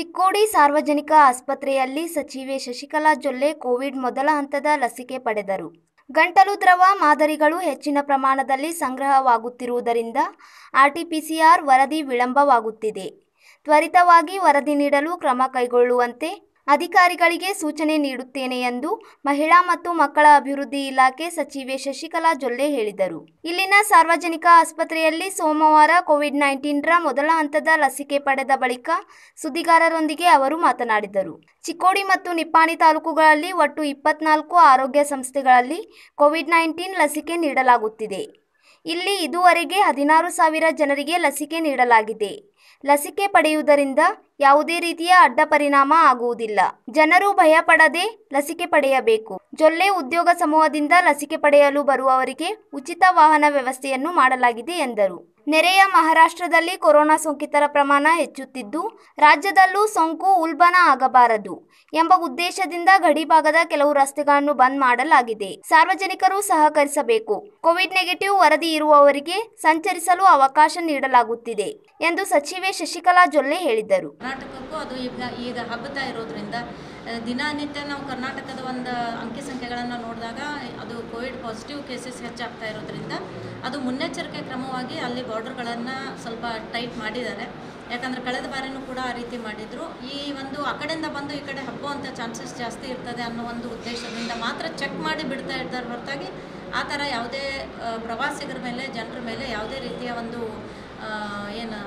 ಚಿಕ್ಕೋಡಿ ಸಾರ್ವಜನಿಕ ಆಸ್ಪತ್ರೆಯಲ್ಲಿ ಸಚಿವೆ ಶಶಿಕಲಾ ಜೊಲ್ಲೆ ಕೋವಿಡ್ ಮೊದಲ ಹಂತದ ಲಸಿಕೆ ಪಡೆದರು. ಗಂಟಲು ದ್ರವ ಮಾದರಿಗಳು ಹೆಚ್ಚಿನ ಪ್ರಮಾಣದಲ್ಲಿ ಸಂಗ್ರಹವಾಗುತ್ತಿರುವುದರಿಂದ ಆರ್ಟಿಪಿಸಿಆರ್ ವರದಿ ವಿಳಂಬವಾಗುತ್ತಿದೆ. ತ್ವರಿತವಾಗಿ ವರದಿ ನೀಡಲು ಕ್ರಮ ಕೈಗೊಳ್ಳುವಂತೆ ಅಧಿಕಾರಿಗಳಿಗೆ ಸೂಚನೆ ನೀಡುತ್ತೇನೆ ಎಂದು ಮಹಿಳಾ ಮತ್ತು ಮಕ್ಕಳ ಅಭಿವೃದ್ಧಿ ಇಲಾಖೆ ಸಚಿವೆ ಶಶಿಕಲಾ ಜೊಲ್ಲೆ ಹೇಳಿದರು. ಇಲ್ಲಿನ ಸಾರ್ವಜನಿಕ ಆಸ್ಪತ್ರೆಯಲ್ಲಿ ಸೋಮವಾರ ಕೋವಿಡ್ ನೈನ್ಟೀನ್ರ ಮೊದಲ ಹಂತದ ಲಸಿಕೆ ಪಡೆದ ಬಳಿಕ ಸುದ್ದಿಗಾರರೊಂದಿಗೆ ಅವರು ಮಾತನಾಡಿದರು. ಚಿಕ್ಕೋಡಿ ಮತ್ತು ನಿಪ್ಪಾಣಿ ತಾಲೂಕುಗಳಲ್ಲಿ ಒಟ್ಟು ಇಪ್ಪತ್ನಾಲ್ಕು ಆರೋಗ್ಯ ಸಂಸ್ಥೆಗಳಲ್ಲಿ ಕೋವಿಡ್ ನೈನ್ಟೀನ್ ಲಸಿಕೆ ನೀಡಲಾಗುತ್ತಿದೆ. ಇಲ್ಲಿ ಇದುವರೆಗೆ ಹದಿನಾರು ಸಾವಿರ ಜನರಿಗೆ ಲಸಿಕೆ ನೀಡಲಾಗಿದೆ. ಲಸಿಕೆ ಪಡೆಯುವುದರಿಂದ ಯಾವುದೇ ರೀತಿಯ ಅಡ್ಡ ಪರಿಣಾಮ ಆಗುವುದಿಲ್ಲ. ಜನರು ಭಯಪಡದೆ ಲಸಿಕೆ ಪಡೆಯಬೇಕು. ಜೊಲ್ಲೆ ಉದ್ಯೋಗ ಸಮೂಹದಿಂದ ಲಸಿಕೆ ಪಡೆಯಲು ಬರುವವರಿಗೆ ಉಚಿತ ವಾಹನ ವ್ಯವಸ್ಥೆಯನ್ನು ಮಾಡಲಾಗಿದೆ ಎಂದರು. ನೆರೆಯ ಮಹಾರಾಷ್ಟ್ರದಲ್ಲಿ ಕೊರೋನಾ ಸೋಂಕಿತರ ಪ್ರಮಾಣ ಹೆಚ್ಚುತ್ತಿದ್ದು, ರಾಜ್ಯದಲ್ಲೂ ಸೋಂಕು ಉಲ್ಬಣ ಆಗಬಾರದು ಎಂಬ ಉದ್ದೇಶದಿಂದ ಗಡಿಭಾಗದ ಕೆಲವು ರಸ್ತೆಗಳನ್ನು ಬಂದ್ ಮಾಡಲಾಗಿದೆ. ಸಾರ್ವಜನಿಕರು ಸಹಕರಿಸಬೇಕು. ಕೋವಿಡ್ ನೆಗೆಟಿವ್ ವರದಿ ಇರುವವರಿಗೆ ಸಂಚರಿಸಲು ಅವಕಾಶ ನೀಡಲಾಗುತ್ತಿದೆ ಎಂದು ಸಚಿವೆ ಶಶಿಕಲಾ ಜೊಲ್ಲೆ ಹೇಳಿದರು. ಕರ್ನಾಟಕಕ್ಕೂ ಅದು ಈಗ ಈಗ ಹಬ್ಬತಾ ಇರೋದ್ರಿಂದ ದಿನನಿತ್ಯ ನಾವು ಕರ್ನಾಟಕದ ಒಂದು ಅಂಕಿ ಸಂಖ್ಯೆಗಳನ್ನು ನೋಡಿದಾಗ ಅದು ಕೋವಿಡ್ ಪಾಸಿಟಿವ್ ಕೇಸಸ್ ಹೆಚ್ಚಾಗ್ತಾ ಇರೋದ್ರಿಂದ ಅದು ಮುನ್ನೆಚ್ಚರಿಕೆ ಕ್ರಮವಾಗಿ ಅಲ್ಲಿ ಬಾರ್ಡರ್ಗಳನ್ನು ಸ್ವಲ್ಪ ಟೈಟ್ ಮಾಡಿದ್ದಾರೆ. ಯಾಕಂದರೆ ಕಳೆದ ಬಾರಿನೂ ಕೂಡ ಆ ರೀತಿ ಮಾಡಿದರು. ಈ ಒಂದು ಆ ಕಡೆಯಿಂದ ಬಂದು ಈ ಕಡೆ ಹಬ್ಬುವಂಥ ಚಾನ್ಸಸ್ ಜಾಸ್ತಿ ಇರ್ತದೆ ಅನ್ನೋ ಒಂದು ಉದ್ದೇಶದಿಂದ ಮಾತ್ರ ಚೆಕ್ ಮಾಡಿ ಬಿಡ್ತಾ ಇರ್ತಾರೆ ಹೊರತಾಗಿ ಆ ಥರ ಯಾವುದೇ ಪ್ರವಾಸಿಗರ ಮೇಲೆ, ಜನರ ಮೇಲೆ ಯಾವುದೇ ರೀತಿಯ ಒಂದು ಏನು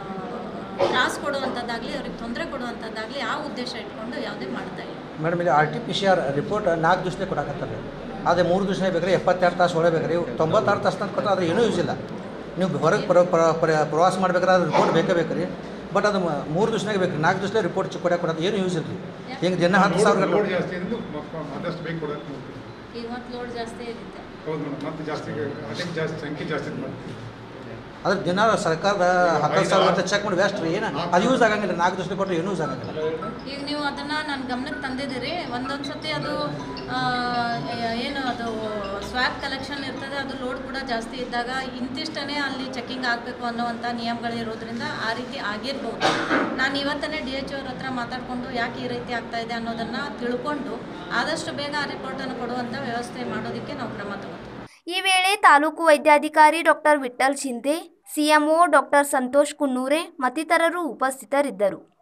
ತ್ರಾಸು ಕೊಡುವಂಥದ್ದಾಗಲಿ ಅವ್ರಿಗೆ ತೊಂದರೆ ಕೊಡುವಂಥದ್ದಾಗಲಿ ಆ ಉದ್ದೇಶ ಇಟ್ಕೊಂಡು ಯಾವುದೇ ಮಾಡ್ತಾ ಇಲ್ಲ. ಮೇಡಮ್ ಇಲ್ಲಿ R T P C R report ನಾಲ್ಕು ದಿವಸನೇ ಕೊಡಕತ್ತಾರೆ ಅದೇ ಮೂರು ದಿವಸನೇ ಬೇಕಾದ್ರೆ ಎಪ್ಪತ್ತೆರಡು ತಾಸು ಒಳಗೆ ರೀ ಇವು ತೊಂಬತ್ತಾರು ತಾಸು ತಂದು ಕೊಟ್ಟರೆ ಅದು ಏನೂ ಯೂಸ್ ಇಲ್ಲ. ನೀವು ಹೊರಗೆ ಪ್ರ ಪ್ರ- ಪ್ರ- ಪ್ರವಾಸ ಮಾಡ್ಬೇಕಾದ್ರೆ ಅದು ರಿಪೋರ್ಟ್ ಬೇಕೇ ಬೇಕು ರೀ. ಬಟ್ ಅದು ಮೂರು ದಿವಸನಾಗ ಬೇಕು ರೀ ನಾಲ್ಕು ದಿವಸ ರಿಪೋರ್ಟ್ ಚಿಕ್ಕ ಕೊಡಕ್ಕೆ ಕೊಡೋದು ಏನು ಯೂಸ್ ಇರಲಿ ಹೆಂಗೆ ಜನ ದಿನ ಹತ್ತು ಸಾವಿರ ಲೋಡ್ ಜಾಸ್ತಿ ಮತ್ತೆ ಲೋಡ್ ಜಾಸ್ತಿ ಆಗಿದೆ. ಹೌದು ಮೇಡಮ್ ಮತ್ತೆ ಜಾಸ್ತಿ ಜಾಸ್ತಿ ಸಂಖ್ಯೆ ಜಾಸ್ತಿ ಮಾಡ್ತೀವಿ. ಅದ್ರ ದಿನ ಸರ್ಕಾರದ ಹತ್ತು ಸಾವಿರ ಅಂತ ಚೆಕ್ ಮಾಡಿ ವೇಸ್ಟ್ ರೀ ಏನು? ಅದು ಯೂಸ್ ಆಗಂಗಿಲ್ಲ ನಾಲ್ಕು ದಿವಸ ಕೊಟ್ಟರೆ ಏನೂ ಯೂಸ್ ಆಗಂಗಿಲ್ಲ. ಈಗ ನೀವು ಅದನ್ನ ನನ್ನ ಗಮನಕ್ಕೆ ತಂದಿದ್ದೀರಿ ಒಂದೊಂದು ಸತಿ ಅದು ಆ, ಏನು ಅದು ಸ್ವ್ಯಾಪ್ ಕಲೆಕ್ಷನ್ ಇರ್ತದೆ ಅದು ಲೋಡ್ ಕೂಡ ಜಾಸ್ತಿ ಇದ್ದಾಗ ಇಂತಿಷ್ಟನೇ ಅಲ್ಲಿ ಚೆಕಿಂಗ್ ಆಗಬೇಕು ಅನ್ನೋವಂಥ ನಿಯಮಗಳು ಇರೋದ್ರಿಂದ ಆ ರೀತಿ ಆಗಿರ್ಬೋದು. ನಾನು ಇವತ್ತನೇ ಡಿ ಎಚ್ ಅವ್ರ ಹತ್ರ ಮಾತಾಡಿಕೊಂಡು ಯಾಕೆ ಈ ರೀತಿ ಆಗ್ತಾ ಇದೆ ಅನ್ನೋದನ್ನು ತಿಳ್ಕೊಂಡು ಆದಷ್ಟು ಬೇಗ ಆ ರಿಪೋರ್ಟನ್ನು ಕೊಡುವಂಥ ವ್ಯವಸ್ಥೆ ಮಾಡೋದಕ್ಕೆ ನಾವು ಕ್ರಮ ತಗೋತೀವಿ. ಈ ವೇಳೆ ತಾಲೂಕು ವೈದ್ಯಾಧಿಕಾರಿ doctor Vitthal Shinde CMO doctor Santosh Kunnure ಮತ್ತಿತರರು ಉಪಸ್ಥಿತರಿದ್ದರು.